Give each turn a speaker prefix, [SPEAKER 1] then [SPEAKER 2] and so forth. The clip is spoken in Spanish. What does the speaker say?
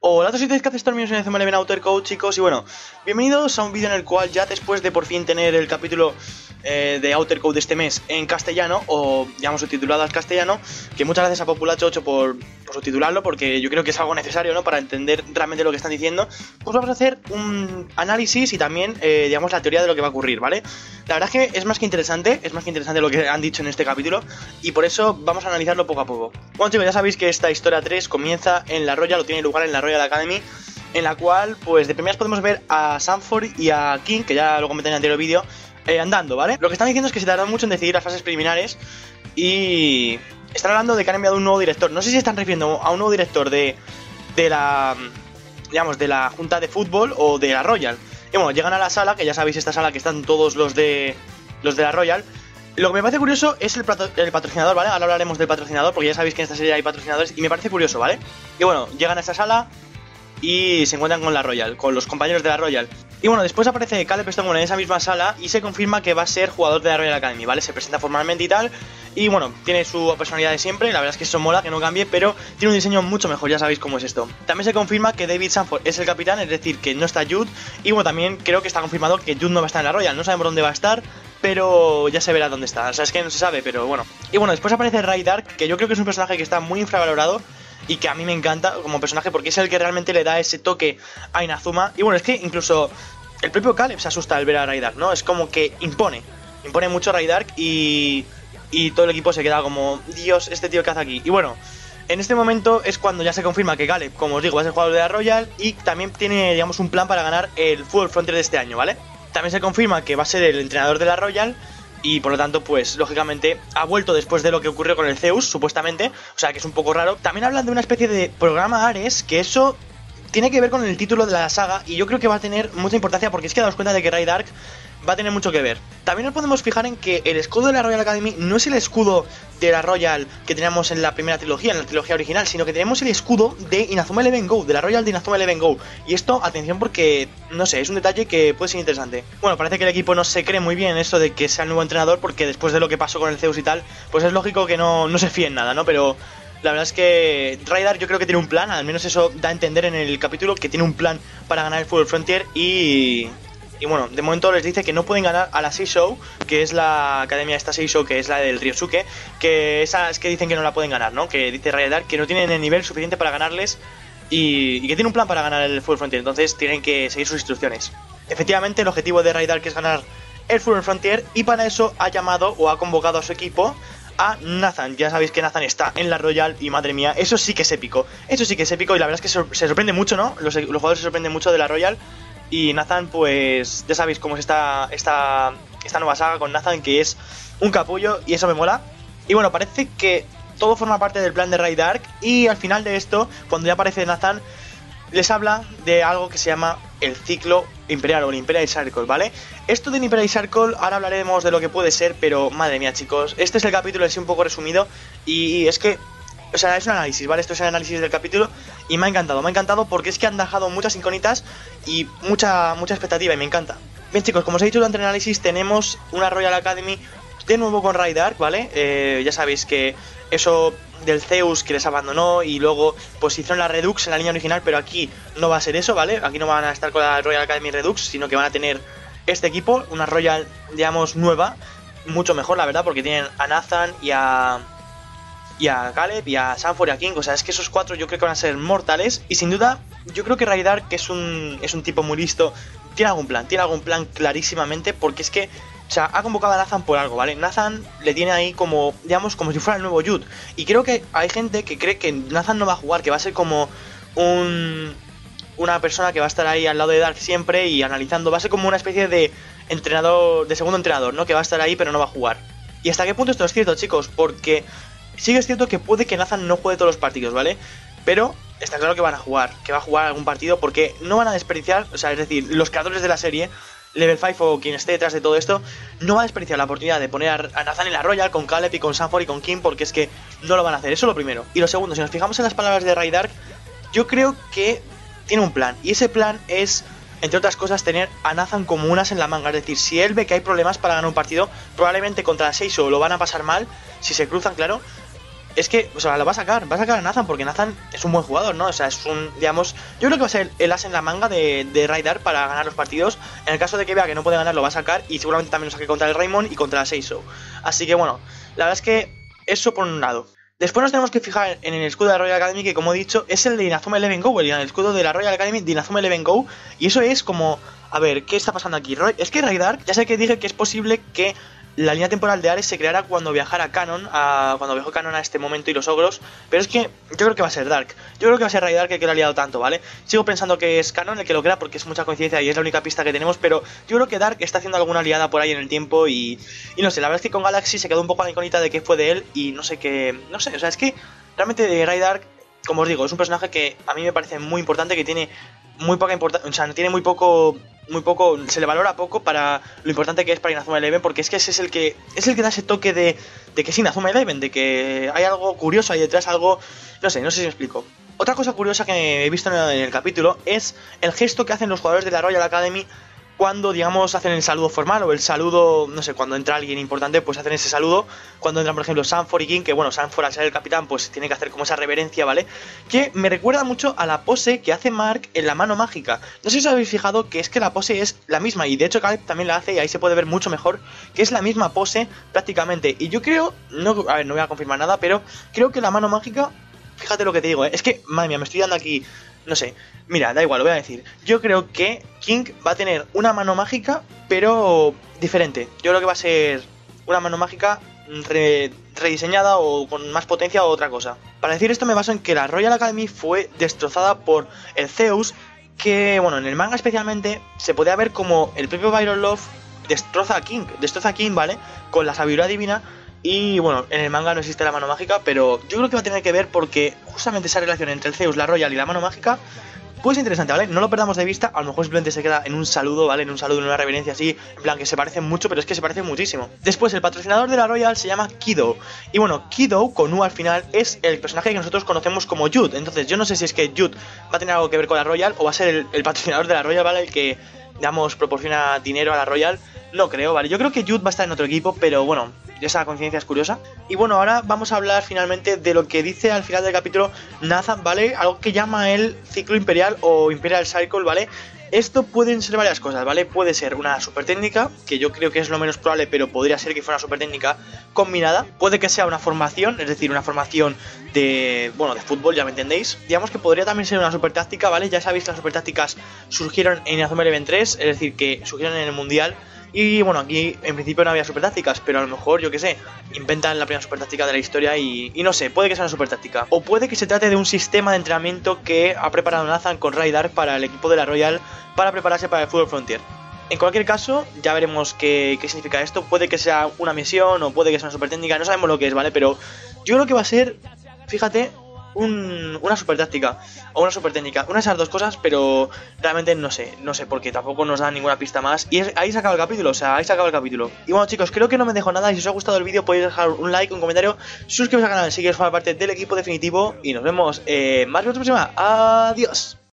[SPEAKER 1] Hola a todos y todas, ¿qué haces? Bienvenidos a Eleven Outer Code, chicos, y bueno, bienvenidos a un vídeo en el cual ya después de por fin tener el capítulo eh, de Outer Code de este mes en castellano, o digamos subtitulado al castellano, que muchas gracias a Populacho8 por, por subtitularlo, porque yo creo que es algo necesario, ¿no? Para entender realmente lo que están diciendo, pues vamos a hacer un análisis y también, eh, digamos, la teoría de lo que va a ocurrir, ¿vale? La verdad es que es más que interesante, es más que interesante lo que han dicho en este capítulo, y por eso vamos a analizarlo poco a poco. Bueno chicos, ya sabéis que esta historia 3 comienza en la Royal, o tiene lugar en la Royal Academy, en la cual, pues de primeras podemos ver a Sanford y a King, que ya lo comenté en el anterior vídeo, eh, andando, ¿vale? Lo que están diciendo es que se tardan mucho en decidir las fases preliminares y están hablando de que han enviado un nuevo director. No sé si están refiriendo a un nuevo director de, de la, digamos, de la Junta de Fútbol o de la Royal. Y bueno, llegan a la sala, que ya sabéis esta sala que están todos los de los de la Royal. Lo que me parece curioso es el, patrocinador, ¿vale? Ahora hablaremos del patrocinador porque ya sabéis que en esta serie hay patrocinadores y me parece curioso, ¿vale? Y bueno, llegan a esta sala y se encuentran con la Royal, con los compañeros de la Royal. Y bueno, después aparece Caleb Stonewall en esa misma sala y se confirma que va a ser jugador de la Royal Academy, ¿vale? Se presenta formalmente y tal. Y bueno, tiene su personalidad de siempre, la verdad es que eso mola, que no cambie, pero tiene un diseño mucho mejor, ya sabéis cómo es esto. También se confirma que David Sanford es el capitán, es decir, que no está Jude. Y bueno, también creo que está confirmado que Jude no va a estar en la Royal, no sabemos dónde va a estar, pero ya se verá dónde está. O sea, es que no se sabe, pero bueno. Y bueno, después aparece Ray Dark, que yo creo que es un personaje que está muy infravalorado y que a mí me encanta como personaje porque es el que realmente le da ese toque a Inazuma. Y bueno, es que incluso el propio Caleb se asusta al ver a Raydark, ¿no? Es como que impone, impone mucho Raydark y, y todo el equipo se queda como, Dios, este tío que hace aquí. Y bueno, en este momento es cuando ya se confirma que Caleb, como os digo, va a ser jugador de la Royal y también tiene, digamos, un plan para ganar el Full Frontier de este año, ¿vale? También se confirma que va a ser el entrenador de la Royal y por lo tanto, pues lógicamente ha vuelto después de lo que ocurrió con el Zeus, supuestamente, o sea que es un poco raro. También hablan de una especie de programa Ares, que eso tiene que ver con el título de la saga y yo creo que va a tener mucha importancia porque es que daos cuenta de que Ray Dark va a tener mucho que ver. También nos podemos fijar en que el escudo de la Royal Academy no es el escudo de la Royal que teníamos en la primera trilogía, en la trilogía original, sino que tenemos el escudo de Inazuma Eleven Go, de la Royal de Inazuma Eleven Go. Y esto, atención porque, no sé, es un detalle que puede ser interesante. Bueno, parece que el equipo no se cree muy bien esto de que sea el nuevo entrenador porque después de lo que pasó con el Zeus y tal, pues es lógico que no, no se fíen nada, ¿no? Pero la verdad es que Raidar yo creo que tiene un plan, al menos eso da a entender en el capítulo que tiene un plan para ganar el Full Frontier y... Y bueno, de momento les dice que no pueden ganar a la Seishou, que es la academia de esta Seishou, que es la del Ryosuke, que esas que dicen que no la pueden ganar, ¿no? Que dice Raidar que no tienen el nivel suficiente para ganarles y, y, que tiene un plan para ganar el Full Frontier, entonces tienen que seguir sus instrucciones. Efectivamente, el objetivo de Raidar es ganar el Full Frontier y para eso ha llamado o ha convocado a su equipo a Nathan. Ya sabéis que Nathan está en la Royal y madre mía, eso sí que es épico. Eso sí que es épico y la verdad es que se sorprende mucho, ¿no? Los, los jugadores se sorprenden mucho de la Royal. Y Nathan, pues ya sabéis cómo es esta, esta, esta nueva saga con Nathan, que es un capullo y eso me mola. Y bueno, parece que todo forma parte del plan de Ray Dark y al final de esto, cuando ya aparece Nathan, les habla de algo que se llama el ciclo imperial o el Imperial Circle, ¿vale? Esto del Imperial Circle, ahora hablaremos de lo que puede ser, pero madre mía, chicos, este es el capítulo así un poco resumido y es que, o sea, es un análisis, ¿vale? Esto es el análisis del capítulo y me ha encantado, me ha encantado porque es que han dejado muchas incógnitas y mucha, mucha expectativa y me encanta. Bien, chicos, como os he dicho durante el análisis, tenemos una Royal Academy de nuevo con Dark, ¿vale? Eh, ya sabéis que eso del Zeus que les abandonó y luego pues hicieron la Redux en la línea original, pero aquí no va a ser eso, ¿vale? Aquí no van a estar con la Royal Academy Redux, sino que van a tener este equipo, una Royal, digamos, nueva, mucho mejor, la verdad, porque tienen a Nathan y a y a Caleb y a Sanford y a King, o sea, es que esos cuatro yo creo que van a ser mortales y sin duda yo creo que Raidar, que es un, es un tipo muy listo, tiene algún plan, tiene algún plan clarísimamente porque es que o sea, ha convocado a Nathan por algo, ¿vale? Nathan le tiene ahí como, digamos, como si fuera el nuevo Jude. Y creo que hay gente que cree que Nathan no va a jugar, que va a ser como un, una persona que va a estar ahí al lado de Dark siempre y analizando. Va a ser como una especie de entrenador, de segundo entrenador, ¿no? Que va a estar ahí pero no va a jugar. ¿Y hasta qué punto esto es cierto, chicos? Porque sí que es cierto que puede que Nathan no juegue todos los partidos, ¿vale? Pero está claro que van a jugar, que va a jugar algún partido porque no van a desperdiciar, o sea, es decir, los creadores de la serie Level 5 o quien esté detrás de todo esto, no va a desperdiciar la oportunidad de poner a Nathan en la Royal con Caleb y con Sanford y con Kim, porque es que no lo van a hacer. Eso es lo primero. Y lo segundo, si nos fijamos en las palabras de Ray Dark, yo creo que tiene un plan. Y ese plan es, entre otras cosas, tener a Nathan como unas en la manga. Es decir, si él ve que hay problemas para ganar un partido, probablemente contra Seiso lo van a pasar mal, si se cruzan, claro. Es que, o sea, lo va a sacar, va a sacar a Nathan porque Nathan es un buen jugador, ¿no? O sea, es un, digamos, yo creo que va a ser el as en la manga de, de Raidar para ganar los partidos. En el caso de que vea que no puede ganar, lo va a sacar y seguramente también lo saque contra el Raymond y contra la Seiso. Así que bueno, la verdad es que eso por un lado. Después nos tenemos que fijar en el escudo de la Royal Academy, que como he dicho, es el de Inazuma Eleven Go, el escudo de la Royal Academy de Inazuma Eleven Go. Y eso es como, a ver, ¿qué está pasando aquí? Es que Raidar, ya sé que dije que es posible que la línea temporal de Ares se creará cuando viajara Canon, a, cuando viajó Canon a este momento y los ogros, pero es que yo creo que va a ser Dark. Yo creo que va a ser Ray Dark el que lo ha liado tanto, ¿vale? Sigo pensando que es Canon el que lo crea porque es mucha coincidencia y es la única pista que tenemos, pero yo creo que Dark está haciendo alguna liada por ahí en el tiempo y, y no sé, la verdad es que con Galaxy se quedó un poco la iconita de que fue de él y no sé qué, no sé, o sea, es que realmente Ray Dark, como os digo, es un personaje que a mí me parece muy importante, que tiene muy poca importancia, o sea, tiene muy poco muy poco, se le valora poco para lo importante que es para Inazuma Eleven, porque es que ese es el que es el que da ese toque de, de que es Inazuma Eleven, de que hay algo curioso ahí detrás, algo, no sé, no sé si me explico. Otra cosa curiosa que he visto en el capítulo es el gesto que hacen los jugadores de la Royal Academy cuando, digamos, hacen el saludo formal o el saludo, no sé, cuando entra alguien importante, pues hacen ese saludo. Cuando entran, por ejemplo, Sanford y King, que bueno, Sanford al ser el capitán, pues tiene que hacer como esa reverencia, ¿vale? Que me recuerda mucho a la pose que hace Mark en la mano mágica. No sé si os habéis fijado que es que la pose es la misma, y de hecho Caleb también la hace, y ahí se puede ver mucho mejor, que es la misma pose prácticamente. Y yo creo, no, a ver, no voy a confirmar nada, pero creo que la mano mágica, fíjate lo que te digo, ¿eh? es que, madre mía, me estoy dando aquí no sé. Mira, da igual, lo voy a decir. Yo creo que King va a tener una mano mágica, pero diferente. Yo creo que va a ser una mano mágica rediseñada o con más potencia o otra cosa. Para decir esto me baso en que la Royal Academy fue destrozada por el Zeus, que bueno, en el manga especialmente se podía ver como el propio Byron Love destroza a King, destroza a King, ¿vale? Con la sabiduría divina y bueno, en el manga no existe la mano mágica, pero yo creo que va a tener que ver porque justamente esa relación entre el Zeus, la Royal y la mano mágica puede ser interesante, ¿vale? No lo perdamos de vista, a lo mejor simplemente se queda en un saludo, ¿vale? En un saludo, en una reverencia así, en plan que se parecen mucho, pero es que se parecen muchísimo. Después, el patrocinador de la Royal se llama Kido. Y bueno, Kido, con U al final, es el personaje que nosotros conocemos como Jude. Entonces, yo no sé si es que Jude va a tener algo que ver con la Royal o va a ser el, el patrocinador de la Royal, ¿vale? El que, digamos, proporciona dinero a la Royal. No creo, ¿vale? Yo creo que Jude va a estar en otro equipo, pero bueno, esa conciencia es curiosa. Y bueno, ahora vamos a hablar finalmente de lo que dice al final del capítulo Nathan, ¿vale? Algo que llama el ciclo imperial o Imperial Cycle, ¿vale? Esto pueden ser varias cosas, ¿vale? Puede ser una super técnica, que yo creo que es lo menos probable, pero podría ser que fuera una super técnica combinada. Puede que sea una formación, es decir, una formación de, bueno, de fútbol, ya me entendéis. Digamos que podría también ser una super táctica, ¿vale? Ya sabéis que las super tácticas surgieron en Inazuma Eleven 3, es decir, que surgieron en el Mundial y bueno, aquí en principio no había super tácticas, pero a lo mejor, yo que sé, inventan la primera super táctica de la historia y, y no sé, puede que sea una super táctica. O puede que se trate de un sistema de entrenamiento que ha preparado Nathan con Raidar para el equipo de la Royal para prepararse para el Fútbol Frontier. En cualquier caso, ya veremos qué, qué, significa esto. Puede que sea una misión o puede que sea una super técnica, no sabemos lo que es, ¿vale? Pero yo creo que va a ser, fíjate, una super táctica o una super técnica. Una de esas dos cosas, pero realmente no sé, no sé, porque tampoco nos dan ninguna pista más. Y ahí se acaba el capítulo, o sea, ahí se acaba el capítulo. Y bueno, chicos, creo que no me dejo nada. Y si os ha gustado el vídeo, podéis dejar un like, un comentario, suscribiros al canal si queréis formar parte del equipo definitivo. Y nos vemos en más próxima. Adiós.